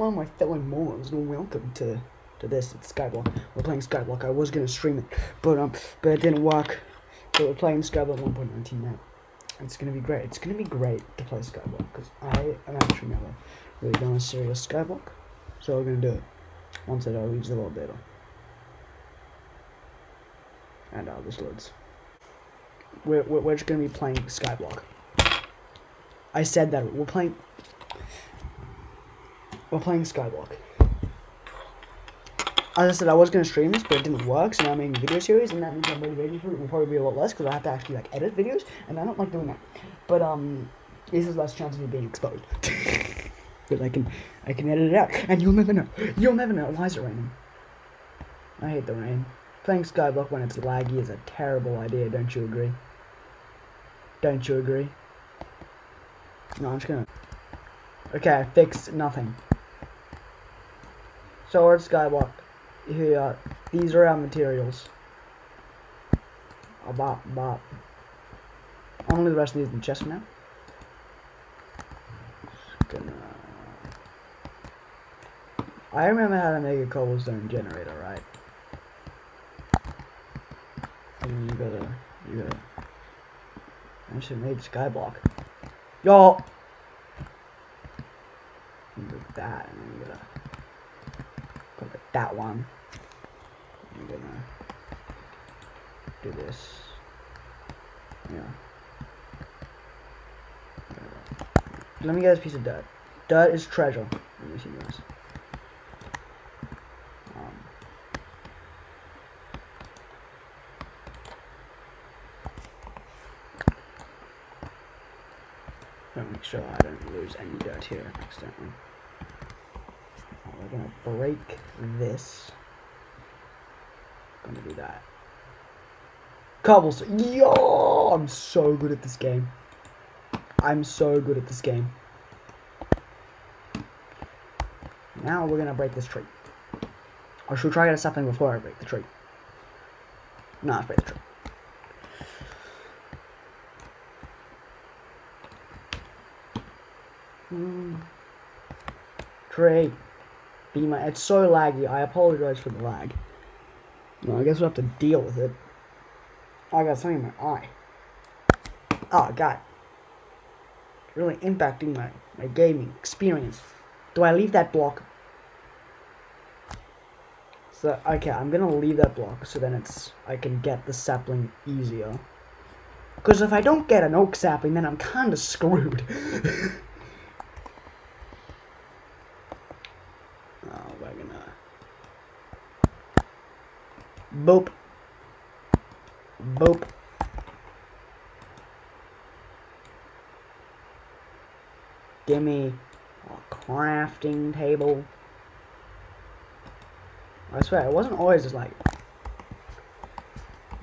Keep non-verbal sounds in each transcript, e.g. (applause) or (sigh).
Hello, my fellow morons, and welcome to to this. It's Skyblock. We're playing Skyblock. I was gonna stream it, but um, but it didn't work. So we're playing Skyblock 1.19 now. It's gonna be great. It's gonna be great to play Skyblock because I am actually never really done a serious Skyblock. So we're gonna do it once it uh, leaves the world data. And uh, this loads. We're, we're, we're just gonna be playing Skyblock. I said that we're playing. We're playing Skyblock. As I said, I was gonna stream this, but it didn't work, so now I'm making video series, and that means my motivation for it will probably be a lot less because I have to actually like edit videos, and I don't like doing that. But um, this is less chance of me being exposed. (laughs) but I can, I can edit it out, and you'll never know. You'll never know. Why is it raining? I hate the rain. Playing Skyblock when it's laggy is a terrible idea. Don't you agree? Don't you agree? No, I'm just gonna. Okay, I fixed nothing. At Skyblock. Here, are these are our materials. A bop bop. Only the rest of these in the chest now. I remember how to make a cobblestone generator, right? You gotta, you gotta. I should made skyblock. Yo. Do that, and then you gotta go like that one. I'm gonna do this. Yeah. Let me get this piece of dirt. Dirt is treasure. Let me see this. Um, Gotta make sure I don't lose any dirt here accidentally. Gonna break this. Gonna do that. Cobblestone. Yo! I'm so good at this game. I'm so good at this game. Now we're gonna break this tree. Or should we try to get something before I break the tree? No, let's break the tree. Hmm. Trey, be my. It's so laggy. I apologize for the lag. No, I guess we'll have to deal with it. Oh, I got something in my eye. Oh god. It's really impacting my, my gaming experience. Do I leave that block? So okay, I'm gonna leave that block so then it's I can get the sapling easier. Because if I don't get an oak sapling, then I'm kinda screwed. (laughs) Oh, we're gonna. Boop. Boop. Give me a crafting table. I swear, it wasn't always just like.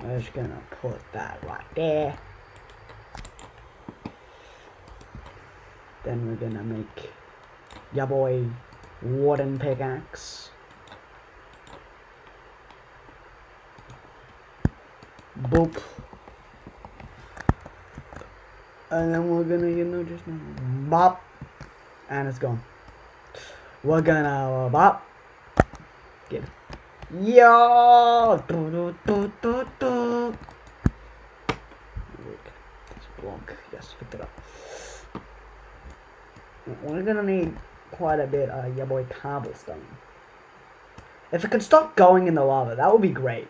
I'm just gonna put that right there. Then we're gonna make. Ya boy wooden pickaxe. Boop. And then we're gonna, you know, just bop. And it's gone. We're gonna bop. Get it. Yo! Do, do, do, do, do. Yes, it up. We're gonna need quite a bit of your boy cobblestone. If it could stop going in the lava, that would be great.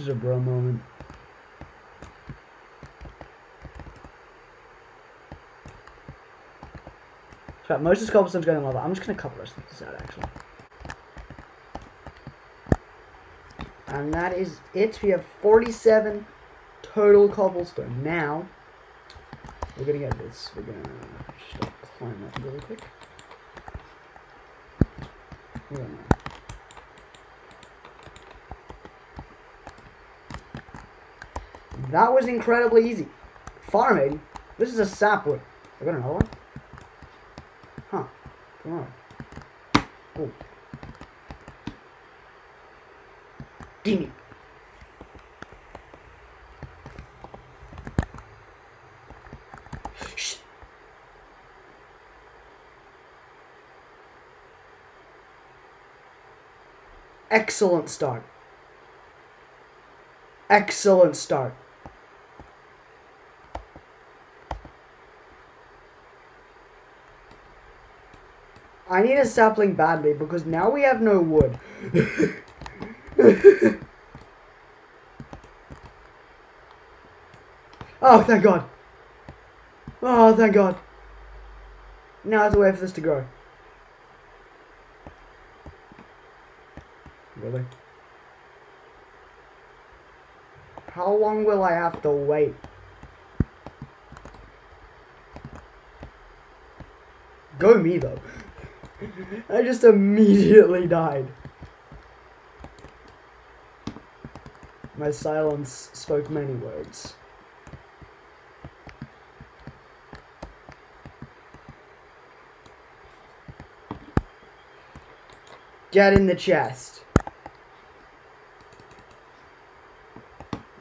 Is a bro moment. So most of this cobblestone's going in lava. I'm just gonna cover this out actually. And that is it. We have 47 total cobblestone. Now, we're gonna get this. We're gonna just climb up really quick. That was incredibly easy. Farming. This is a sapwood. I got another one. Huh. Come on. Oh. Gimme. Excellent start. Excellent start. I need a sapling badly because now we have no wood. (laughs) oh, thank God. Oh, thank God. Now I a way for this to grow. Really? How long will I have to wait? Go me though. I just immediately died. My silence spoke many words. Get in the chest.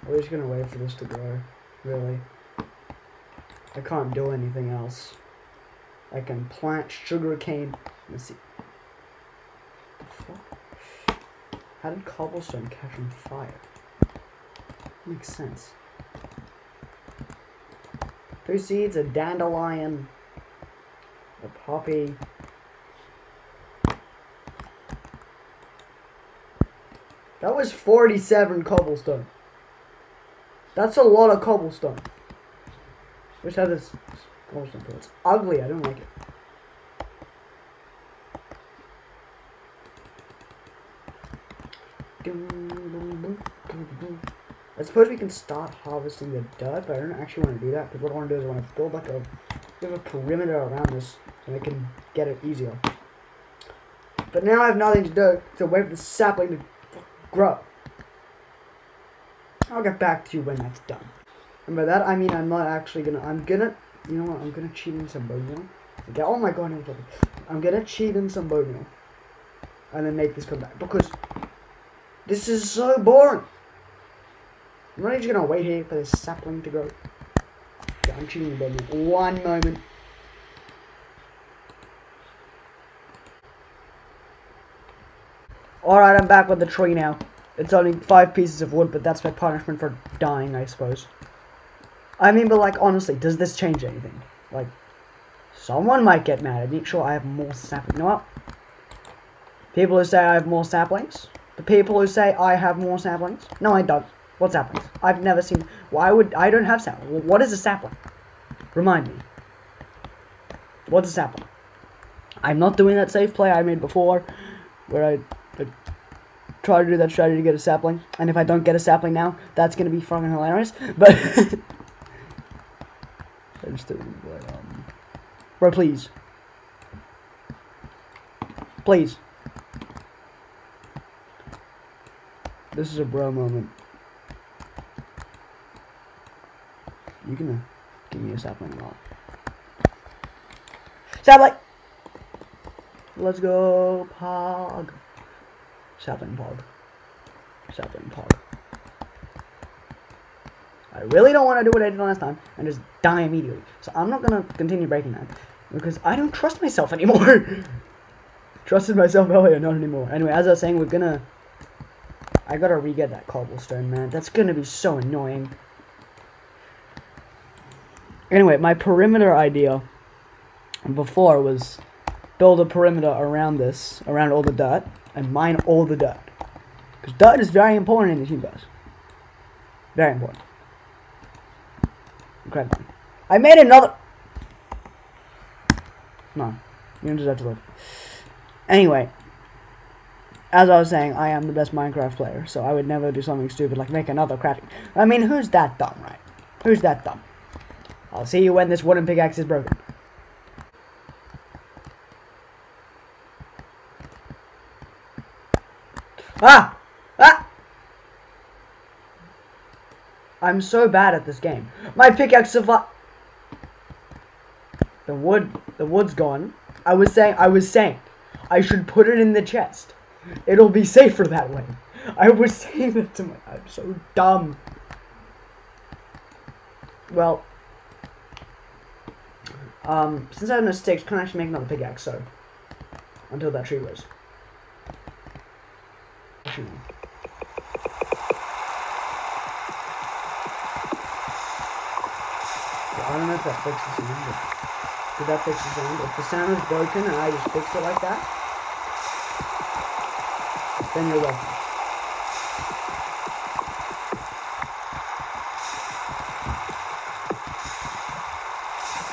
We're just gonna wait for this to grow. Really. I can't do anything else. I can plant sugarcane. Let's see. How did cobblestone catch on fire? Makes sense. Three seeds, a dandelion, a poppy. That was 47 cobblestone. That's a lot of cobblestone. Wish I had this cobblestone, but it's ugly. I don't like it. Suppose we can start harvesting the dirt, but I don't actually want to do that because what I want to do is I want to build like a bit a perimeter around this so I can get it easier. But now I have nothing to do, so wait for the sapling to grow. I'll get back to you when that's done. And by that I mean I'm not actually gonna, I'm gonna, you know what, I'm gonna cheat in some bone meal. Okay, oh my god, I'm gonna cheat in some bone meal. And then make this come back, because this is so boring. I'm not just gonna wait here for this sapling to grow. Okay, I'm cheating. One moment. Alright, I'm back with the tree now. It's only five pieces of wood, but that's my punishment for dying, I suppose. I mean, but like, honestly, does this change anything? Like, someone might get mad at me. Sure, I have more saplings. You know what? People who say I have more saplings. The people who say I have more saplings. No, I don't. What saplings? I've never seen. Why would I don't have sapling? What is a sapling? Remind me. What's a sapling? I'm not doing that safe play I made before, where I try to do that strategy to get a sapling. And if I don't get a sapling now, that's gonna be fucking hilarious. But (laughs) I just didn't. But, um, bro, please, please. This is a bro moment. You gonna give me a sapling or? Sapling. Let's go, Pog. Sapling Pog. Sapling Pog. I really don't want to do what I did last time and just die immediately. So I'm not to continue breaking that because I don't trust myself anymore. (laughs) Trusted myself earlier, not anymore. Anyway, as I was saying, we're to... I got to re-get that cobblestone, man. That's to be so annoying. Anyway, my perimeter idea before was build a perimeter around this, around all the dirt and mine all the dirt. Because dirt is very important in the this universe. Very important. Incredible. I made another... No. You don't deserve to live. Anyway. As I was saying, I am the best Minecraft player, so I would never do something stupid like make another crafting. I mean, who's that dumb, right? Who's that dumb? I'll see you when this wooden pickaxe is broken. Ah! Ah! I'm so bad at this game. My pickaxe survived. The wood, the wood's gone. I was saying, I was saying, I should put it in the chest. It'll be safer that way. I was (laughs) saying that to my, I'm so dumb. Well, um, since I have no sticks, can I actually make another pickaxe, so, until that tree grows. I don't know if that fixes the sound, did that fix the sound? If the sound is broken and I just fixed it like that, then you're welcome.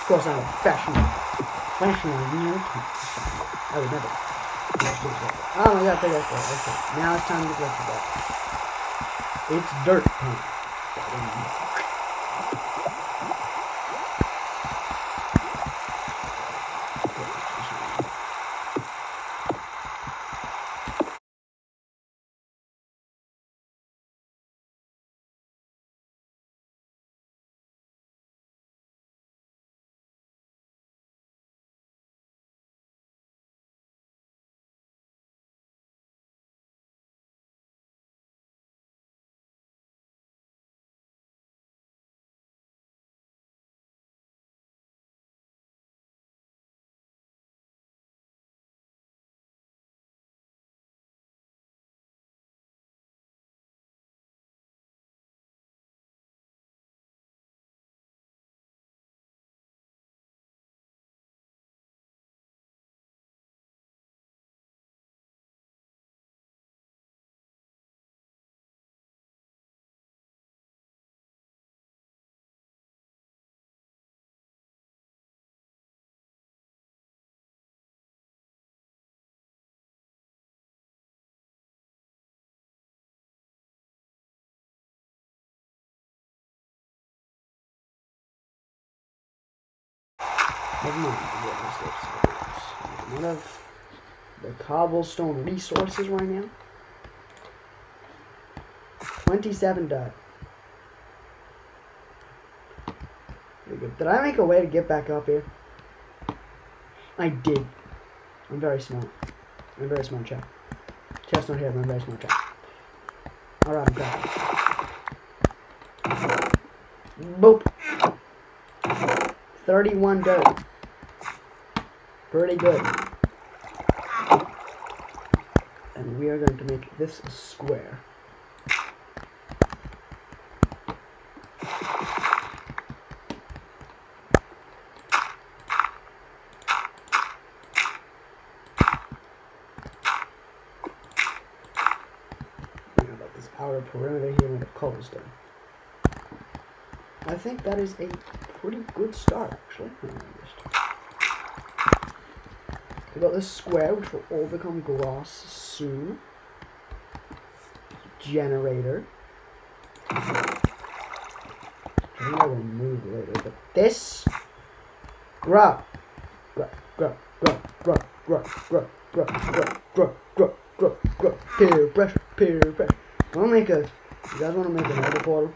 Of course, I'm a professional. Professional, you know. I would never. Oh my god, that's right, that's right. Now it's time to get the about. It's dirt time. One of the cobblestone resources right now. 27 died. Did I make a way to get back up here? I did. I'm very smart. I'm very smart, chat. Chat's not here, but I'm very smart, chat. Alright, I'm back. Boop. 31 dirt. Pretty good. And we are going to make this a square. outer perimeter here with the cobblestone. I think that is a pretty good start, actually. Hmm, We got this square, which will all become grass soon. Generator. I I will move later, but this grow, grow, grow, grow, grow, grow, grow, grow, grow, grow, grow, grow, grow, peer pressure, peer pressure. I want to make a. You guys want to make another portal?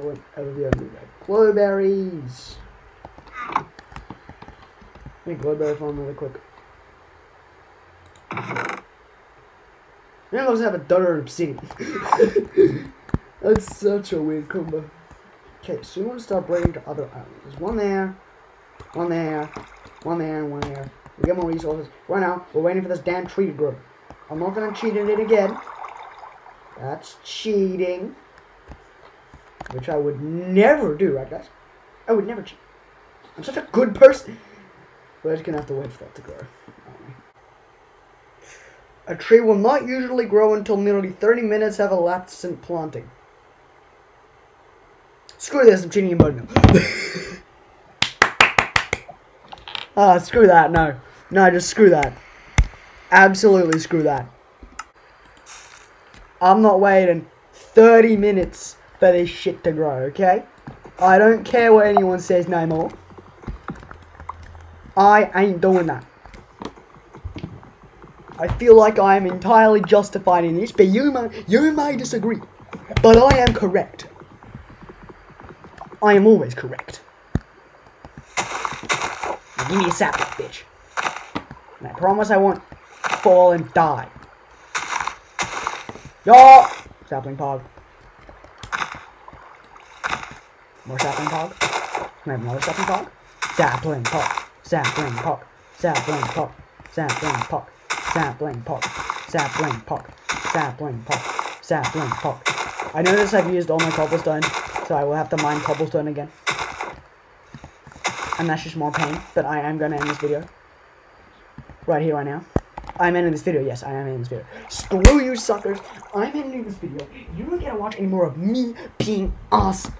Whatever the other Glowberries. Make glowberry farm really quick. Now let's have a dollar obsidian. (laughs) That's such a weird combo. Okay, so we want to start breaking to other islands. There's one there, one there, one there, and one there. We get more resources. Right now, we're waiting for this damn tree to grow. I'm not gonna cheat in it again. That's cheating. Which I would never do, right guys? I would never cheat. I'm such a good person. We're just gonna have to wait for that to grow. A tree will not usually grow until nearly 30 minutes have elapsed since planting. Screw this, I'm cheating in now. (laughs) Ah, screw that, no. No, just screw that. Absolutely screw that. I'm not waiting 30 minutes for this shit to grow, okay? I don't care what anyone says no more. I ain't doing that. I feel like I am entirely justified in this, but you may, you may disagree. But I am correct. I am always correct. Now give me a sapling, bitch. And I promise I won't fall and die. Yo! Sapling pog. More sapling pog. Can I have another sapling pog? Sapling pog. Sapling pog. Sapling pog. Sapling pog. sapling park, sapling park, sapling park, sapling park. I notice I've used all my cobblestone, so I will have to mine cobblestone again. And that's just more pain, but I am gonna end this video. Right here, right now. I'm ending this video. Yes, I am ending this video. Screw you, suckers. I'm ending this video. You don't get to watch any more of me being awesome.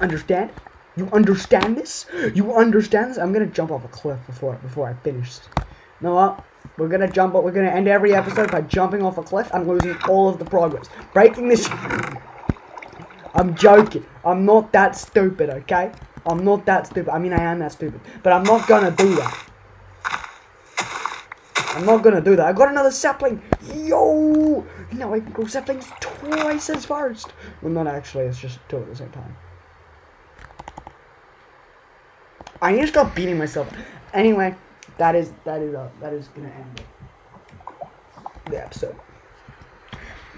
Understand? You understand this? You understand this? I'm gonna jump off a cliff before before I finish. What? We're gonna jump. We're gonna end every episode by jumping off a cliff and losing all of the progress, breaking this. (laughs) I'm joking. I'm not that stupid. Okay? I'm not that stupid. I mean, I am that stupid, but I'm not gonna do that. I'm not gonna do that. I got another sapling. Yo! Now I can grow saplings twice as fast. Well, not actually. It's just two at the same time. I need to stop beating myself. Anyway, that is that is uh, that is gonna end the episode.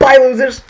Bye, losers.